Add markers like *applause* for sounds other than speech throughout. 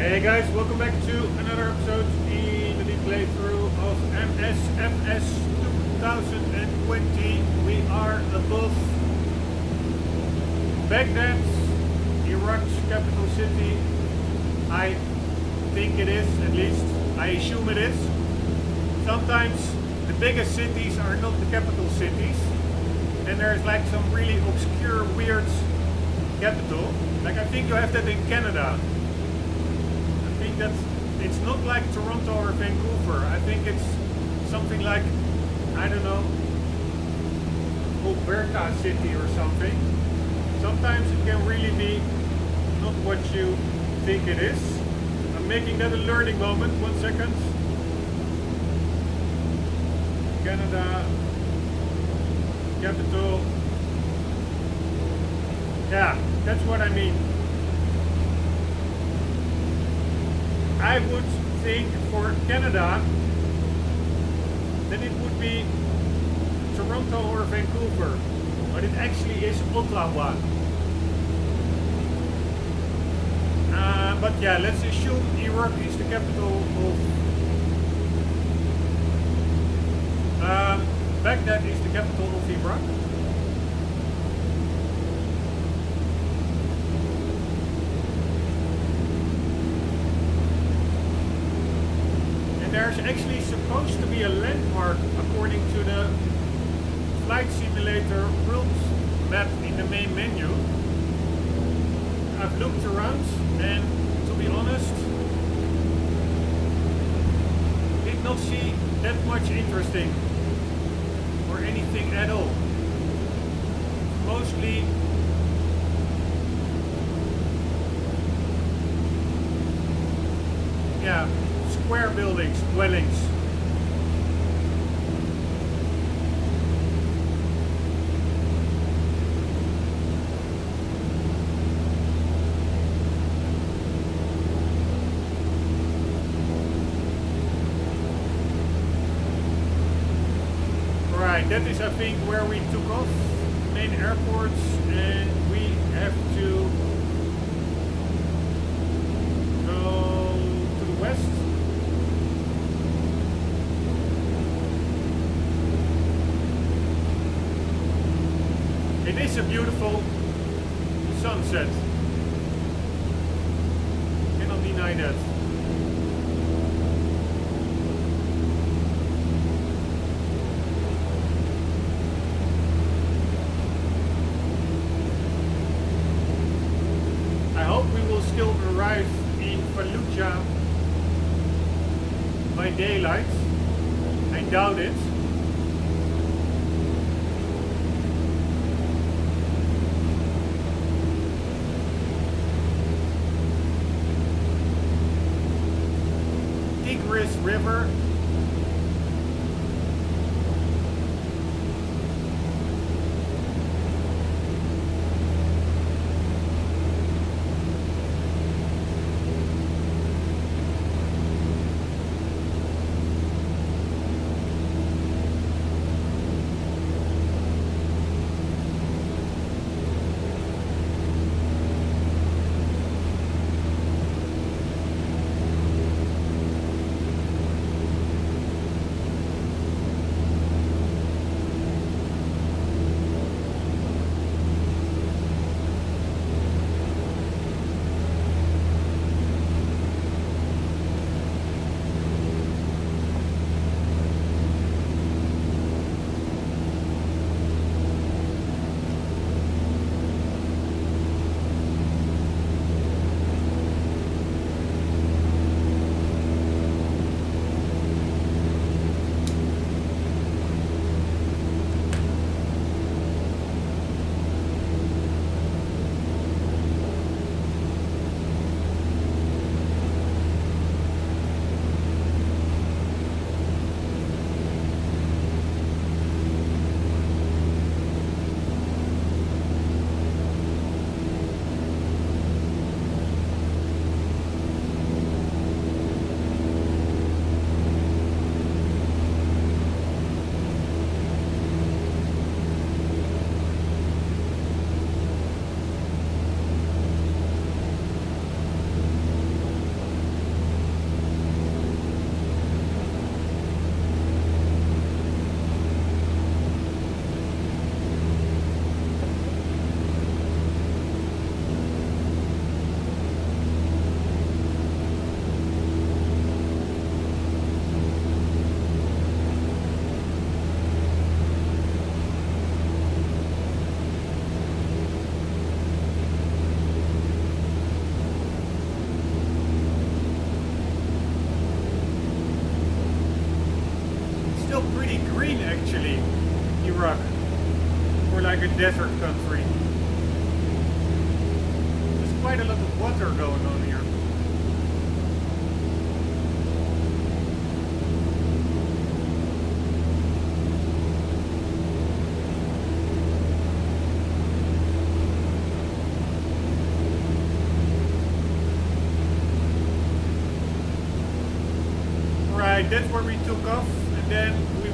Hey guys, welcome back to another episode in the playthrough of MSFS 2020. We are above Baghdad, Iraq's capital city. I think it is, at least. I assume it is. Sometimes the biggest cities are not the capital cities. And there's like some really obscure, weird capital. Like I think you have that in Canada. That it's not like Toronto or Vancouver. I think it's something like, I don't know, Alberta City or something. Sometimes it can really be not what you think it is. I'm making that a learning moment. One second. Canada capital. Yeah, that's what I mean. I would think for Canada, then it would be Toronto or Vancouver, but it actually is Ottawa. Uh, but yeah, let's assume Iraq is the capital of. Um, Baghdad is the capital of Iraq. There's actually supposed to be a landmark according to the flight simulator rules map in the main menu. I've looked around and to be honest, did not see that much interesting or anything at all. Mostly yeah, square buildings, dwellings. Right, that is I think where we took off, main airports, and we have to go to the west. It is a beautiful sunset. Cannot deny that. I hope we will still arrive in Fallujah by daylight. I doubt it. Tigris River.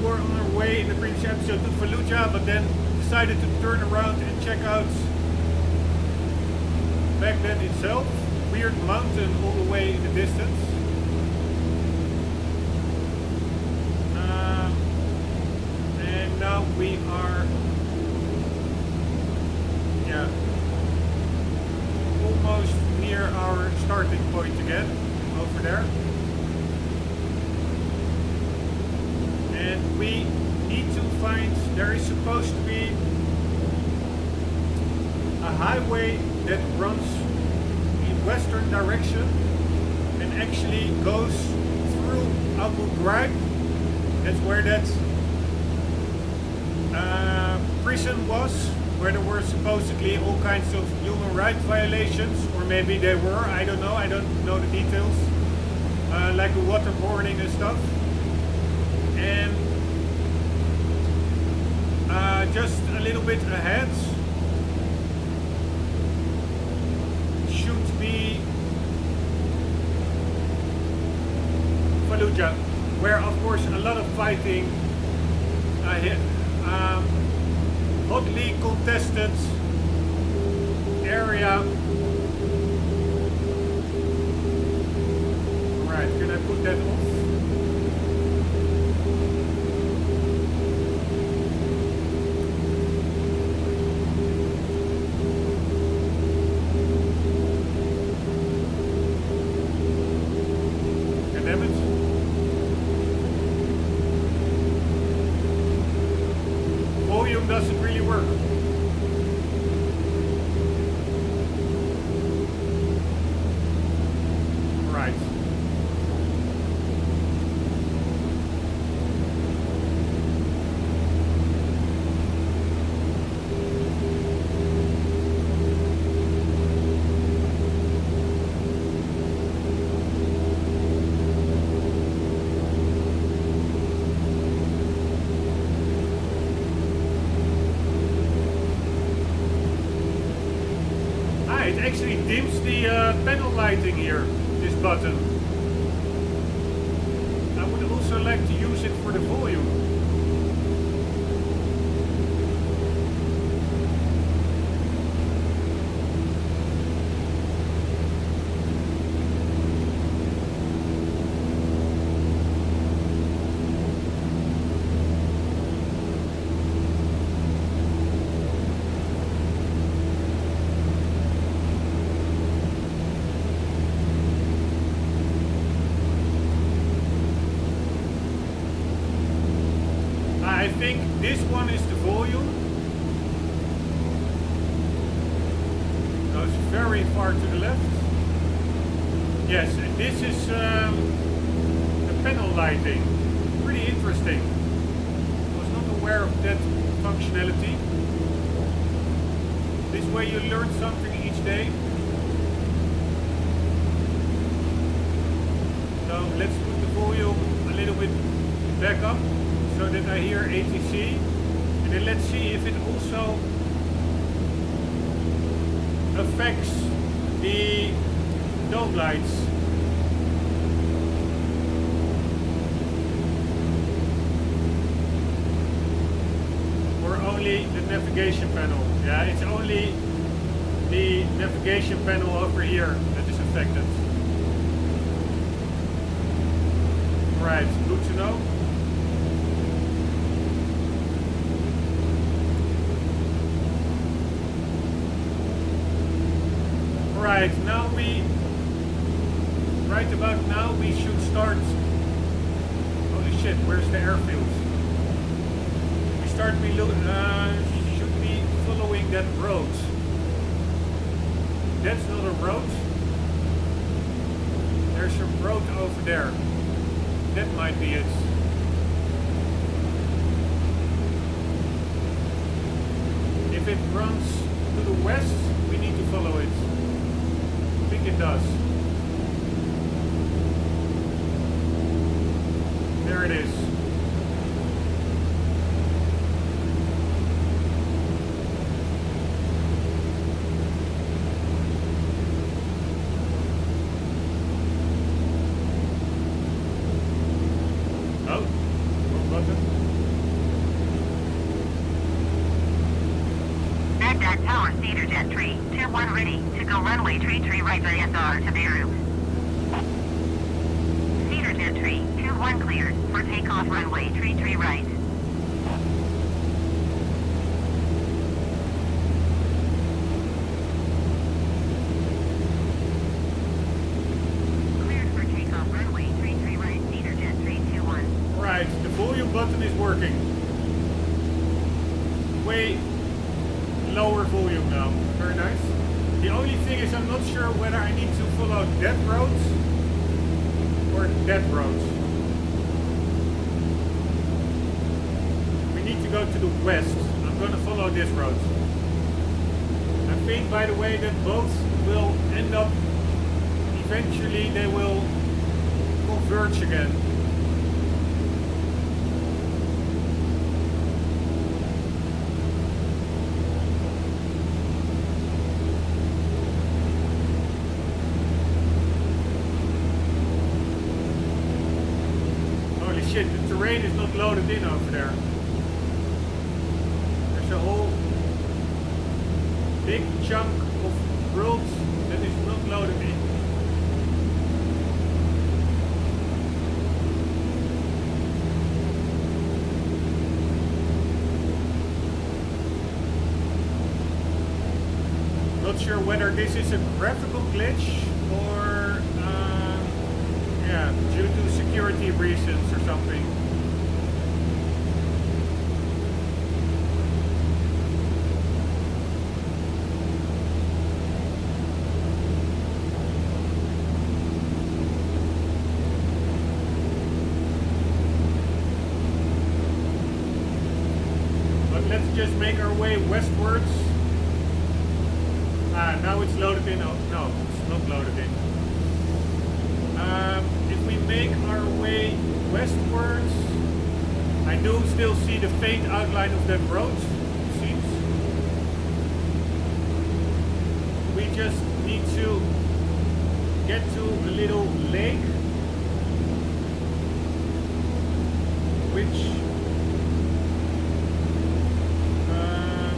Were on our way in the previous episode to Fallujah, but then decided to turn around and check out Baghdad itself. Weird mountain all the way in the distance. Um, and now we are, yeah, almost near our starting point again, over there. And we need to find there is supposed to be a highway that runs in western direction and actually goes through Abu Ghraib. That's where that uh, prison was where there were supposedly all kinds of human rights violations or maybe they were I don't know I don't know the details uh, like waterboarding and stuff. And uh, just a little bit ahead should be Fallujah, where of course a lot of fighting, uh, um, hotly contested area. Right, can I put that off? The uh, lighting here, this button. I would also like to use it for the volume. I think this one is the volume. Goes very far to the left. Yes, this is um, the panel lighting. Pretty interesting. I Was not aware of that functionality. This way you learn something each day. So let's put the volume a little bit back up so that I hear ATC. And then let's see if it also affects the dome lights. Or only the navigation panel. Yeah, it's only the navigation panel over here that is affected. Right, good to know. Right now we, right about now, we should start, holy shit, where's the airfield? We start, uh, we look, uh, should be following that road. That's not a road. There's a road over there. That might be it. If it runs to the west, we need to follow it. It does. There it is. Oh, wrong button. Baghdad Tower, Jet Tree, 2-1 ready to go runway tree tree right IFR to Beirut. Cedar Jet Tree, 2-1 cleared for takeoff runway tree tree right. Cleared for takeoff runway tree tree right, Cedar Jet Tree, 2-1. Right, the volume button is working. Way lower volume now. Very nice. The only thing is I'm not sure whether I need to follow that road or that road. We need to the west. I'm going to follow this road. I think, by the way, that both will end up, eventually they will converge again. Holy shit, the terrain is not loaded in over there. A whole big chunk of roads that is not loaded in. Not sure whether this is a graphical glitch or uh, yeah, due to security reasons or something. But let's just make our way westwards. Ah, now it's loaded in. Oh, no, it's not loaded in. Um, if we make our way westwards, I do still see the faint outline of that road, seems. We just need to get to a little lake, which um,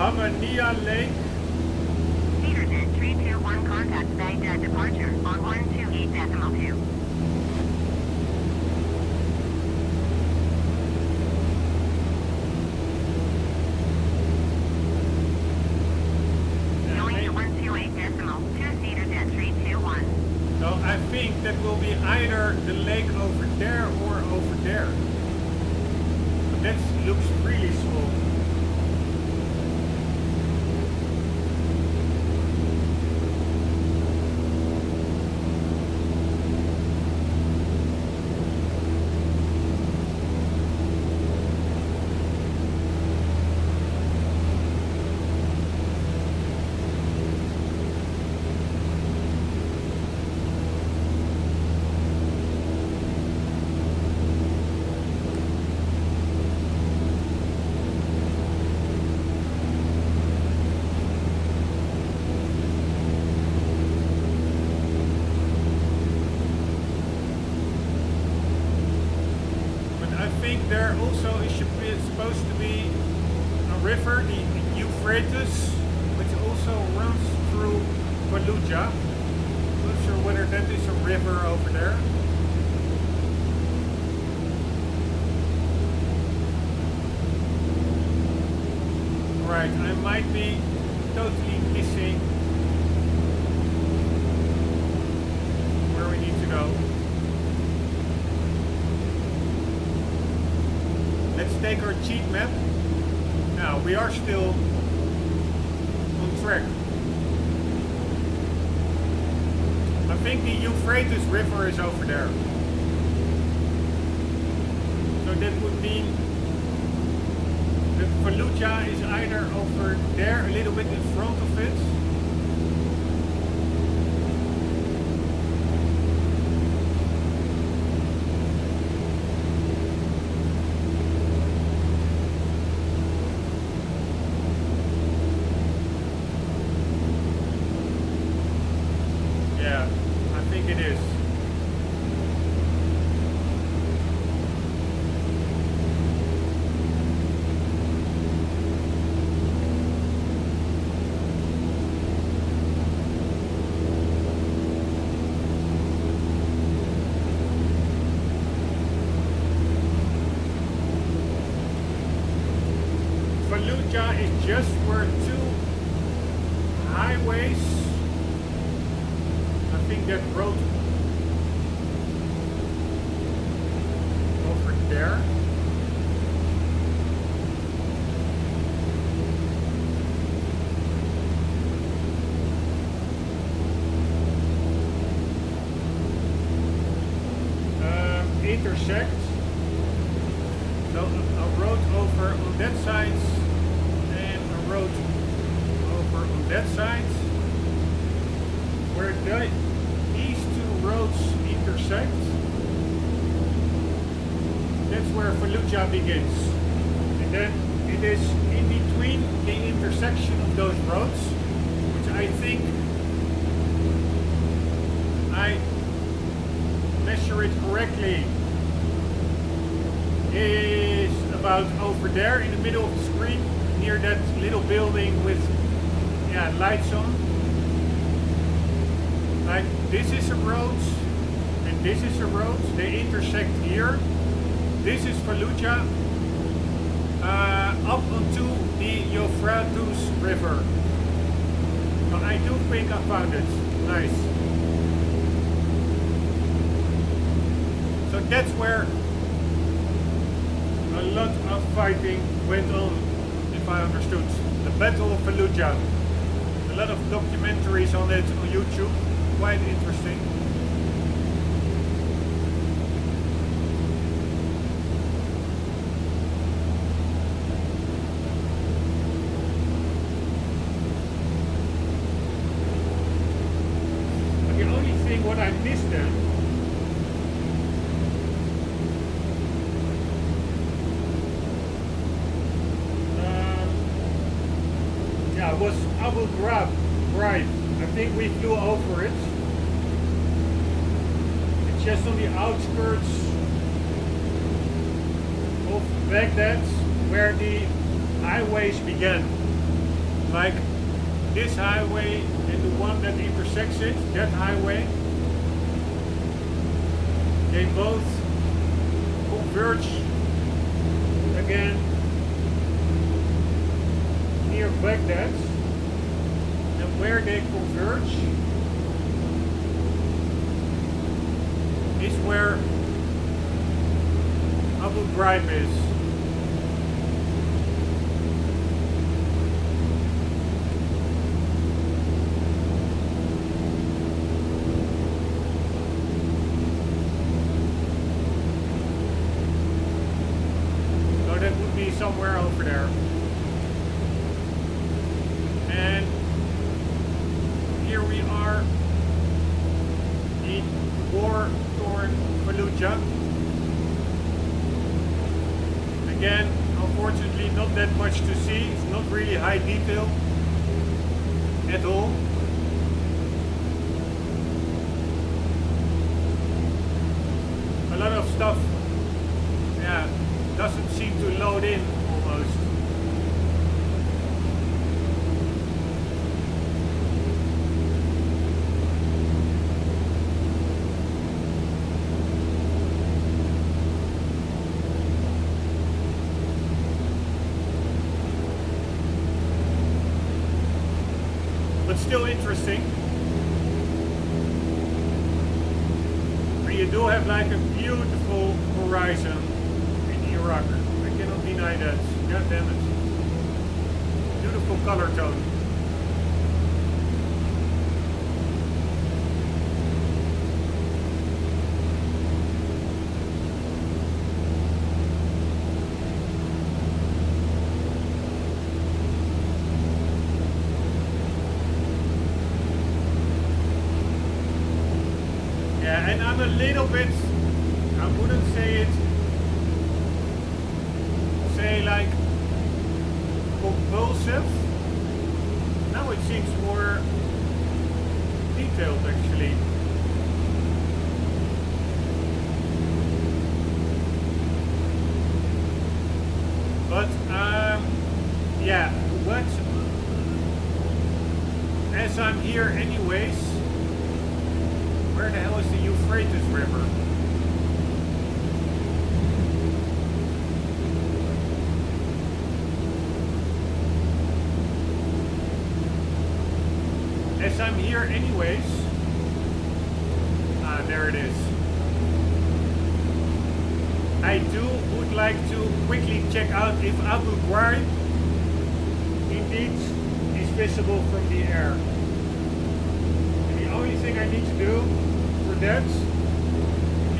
the Hamania Lake. Jet 321 contact Baghdad departure on 128 decimal 2. Yeah, Going may- to 128 decimal 2 Cedar Jet 321. So I think that will be either the lake over there or over there. But that looks really small. But I think there also is supp- supposed to be a river, the Euphrates, which also runs through Fallujah. Not sure whether that is a river over there. Right, I might be totally missing where we need to go. Let's take our cheat map. Now, we are still on track. I think the Euphrates River is over there. So that would mean Fallujah is either over there, a little bit in front of it. Yeah, I think it is. Just where two highways. I think that road over there. Um, intersect. So a, a road over on that side and a road over on that side where the, these two roads intersect, that's where Fallujah begins. And then it is in between the intersection of those roads, which I think I measure it correctly, is about over there in the middle of the screen, near that little building with yeah, lights on. Like this is a road and this is a road. They intersect here. This is Fallujah uh, up onto the Euphrates River. But I do think I found it. Nice. So that's where a lot of fighting went on, if I understood. The Battle of Fallujah. A lot of documentaries on it on YouTube quite interesting. But the only thing what I missed then um, yeah was Right. I think we flew over it. It's just on the outskirts of Baghdad where the highways began. Like this highway and the one that intersects it, that highway. They both converge again near Baghdad where they converge is where Abu Ghraib is. So that would be somewhere over there. And we in war-torn Fallujah. Again, unfortunately not that much to see. It's not really high detail at all. A lot of stuff, yeah, doesn't seem to load in almost. but still interesting. And you do have like a beautiful horizon in Iraq. I cannot deny that. God damn it. Beautiful color tone. I'm a little bit, I wouldn't say it, say like compulsive. Now it seems more detailed actually. But um, yeah, what? As I'm here anyways, where the hell is the Euphrates River? Anyways, ah, there it is. I do would like to quickly check out if Abu Ghraib indeed is visible from the air. And the only thing I need to do for that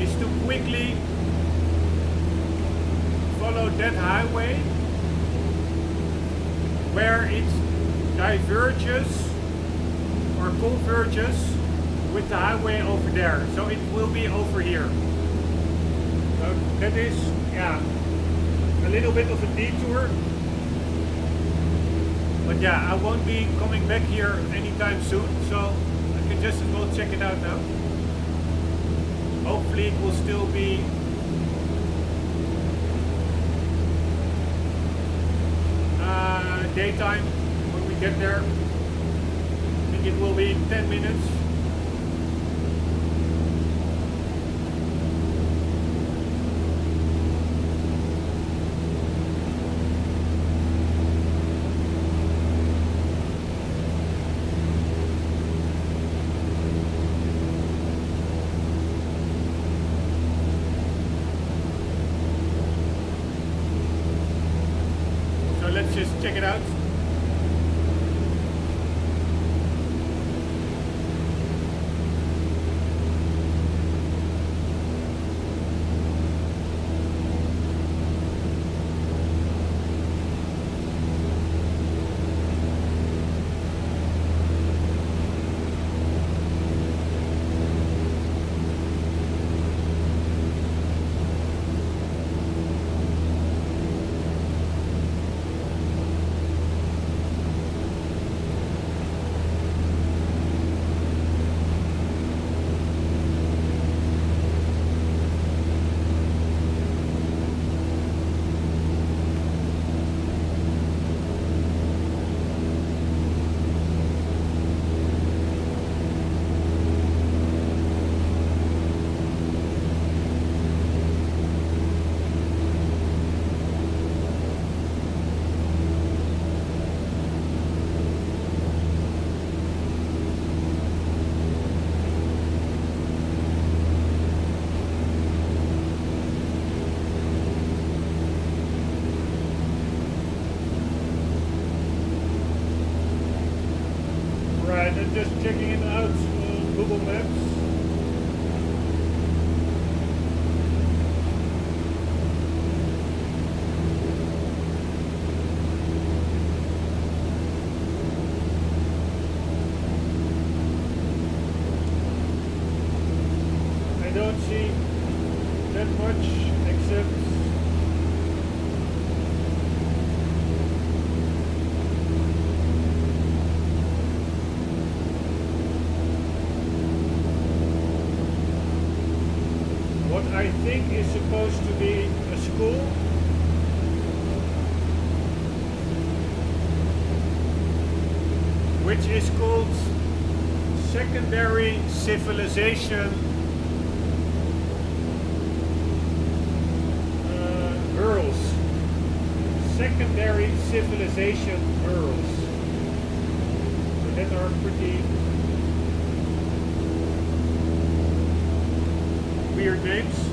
is to quickly follow that highway where it diverges converges with the highway over there. So it will be over here. So that is, yeah, a little bit of a detour. But yeah, I won't be coming back here anytime soon, so I can just as well check it out now. Hopefully it will still be uh, daytime when we get there. It will be 10 minutes. Don't see that much except what I think is supposed to be a school. Which is called Secondary Civilization uh, Girls. Secondary Civilization Girls. So that are pretty weird names.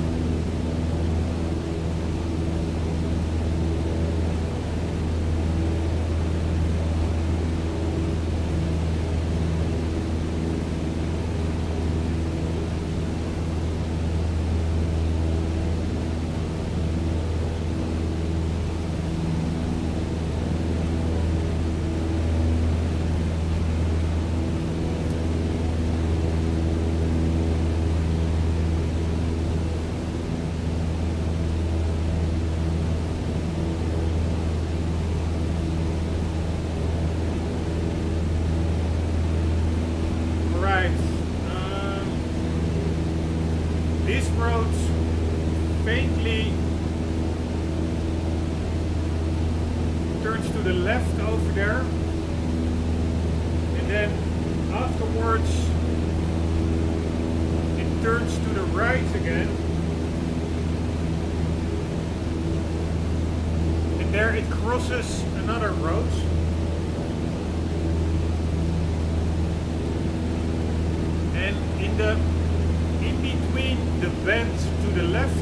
In the in between the bend to the left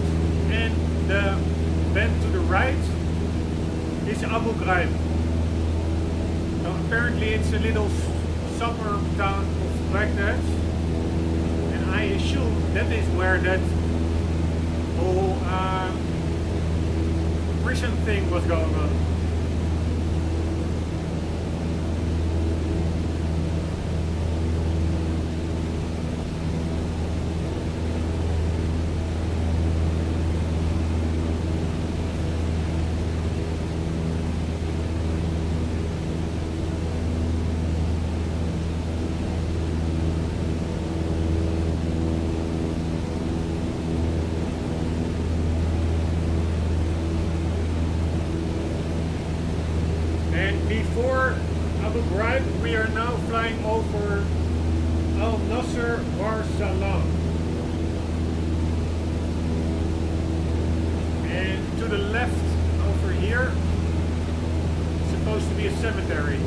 and the bend to the right is Abu Ghraib. So apparently it's a little suburb town of Baghdad. And I assume that is where that whole uh, prison thing was going on. And before Abu Ghraib, we are now over Al Nasser Salam. And to the left over here, is supposed to be a cemetery.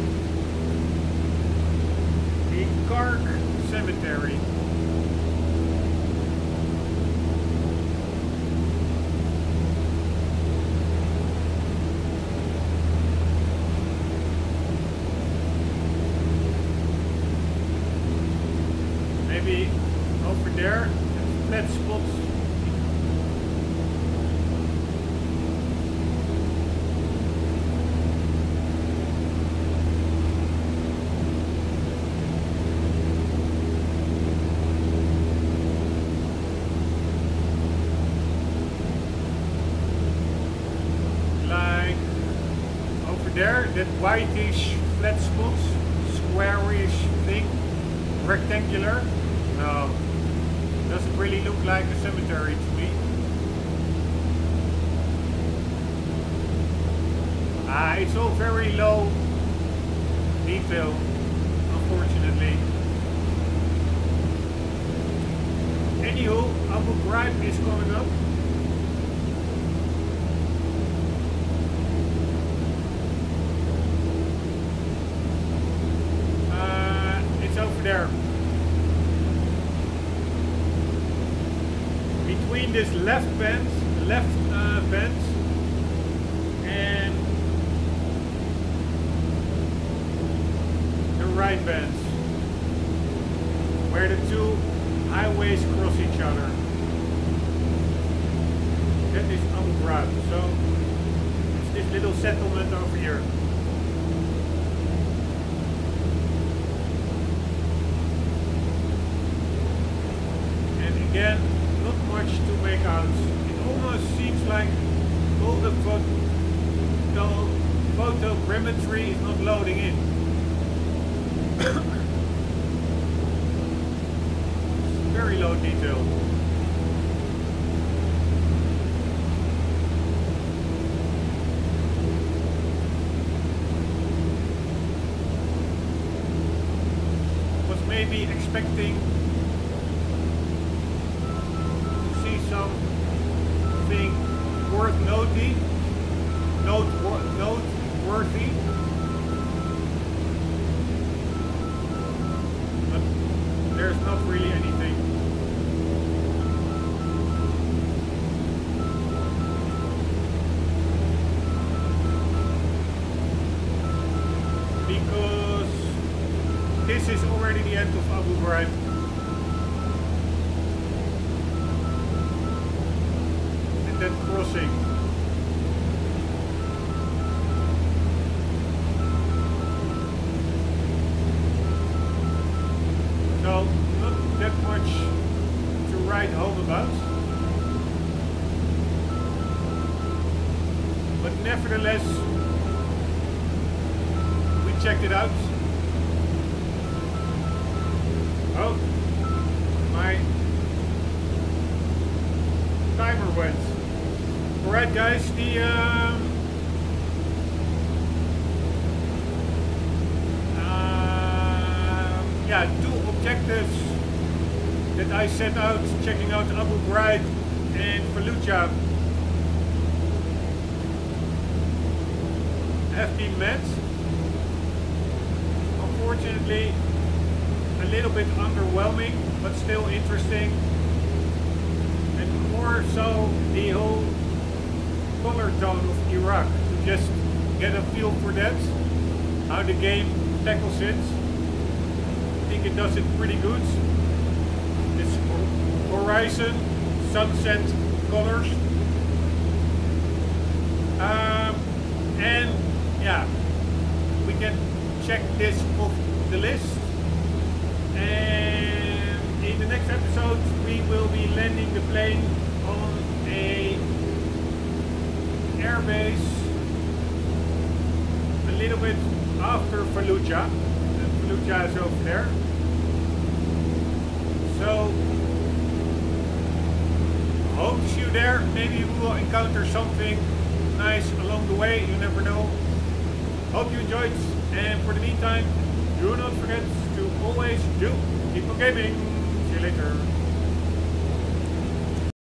The Kark Cemetery. Maybe over there, flat spots. Like over there, that whitish flat spots, squarish thing rectangular. No, doesn't really look like a cemetery to me. Ah, it's all very low detail, unfortunately. Anywho, Abu Ghraib is coming up. Uh, it's over there. Between this left bend, left uh, bend, and the right bend, where the two highways cross each other. That is Ghraib. So it's this little settlement over here. And again, much to make out. It almost seems like all the photo, photogrammetry is not loading in. *coughs* Very low detail. Was maybe expecting Ghraib. and that crossing. So, not that much to write home about. But nevertheless, we checked it out. I set out checking out Abu Ghraib and Fallujah have been met. Unfortunately, a little bit underwhelming, but still interesting. And more so the whole color tone of Iraq to just get a feel for that, how the game tackles it. I think it does it pretty good. Horizon, sunset colors. Um, and yeah, we can check this off the list. And in the next episode, we will be landing the plane on a airbase a little bit after Fallujah. Fallujah is over there. So, hope to see you there. Maybe we will encounter something nice along the way. You never know. Hope you enjoyed. And for the meantime, do not forget to always do keep on gaming. See you later.